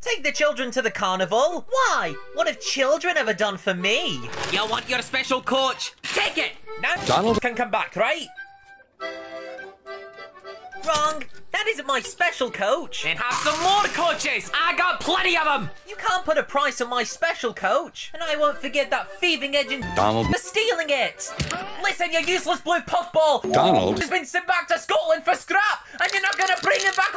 Take the children to the carnival. Why? What have children ever done for me? You want your special coach? Take it! Now Donald- can come back, right? Wrong. That isn't my special coach. And have some more coaches! I got plenty of them! You can't put a price on my special coach. And I won't forget that thieving agent Donald. for stealing it. Listen, you useless blue puffball. Donald. has been sent back to Scotland for scrap, and you're not gonna bring him back.